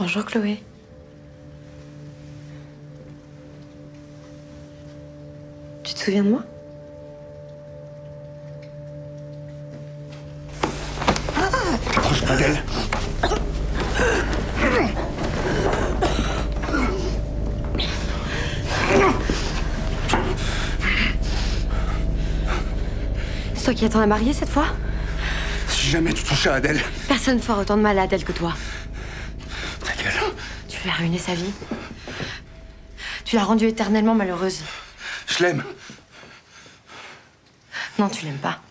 Bonjour Chloé. Tu te souviens de moi? Approche pas d'elle. C'est toi qui attends la mariée cette fois? Si jamais tu touchais à Adèle. Personne ne fera autant de mal à Adèle que toi. Tu lui as ruiné sa vie. Tu l'as rendue éternellement malheureuse. Je l'aime. Non, tu l'aimes pas.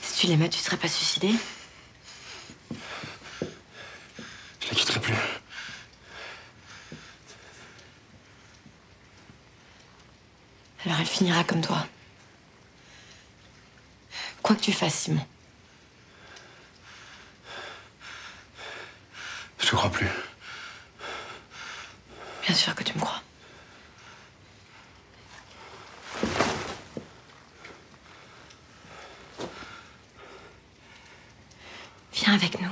Si tu l'aimais, tu serais pas suicidé Je la quitterai plus. Alors elle finira comme toi. Quoi que tu fasses, Simon. Je te crois plus. Bien sûr que tu me crois. Viens avec nous.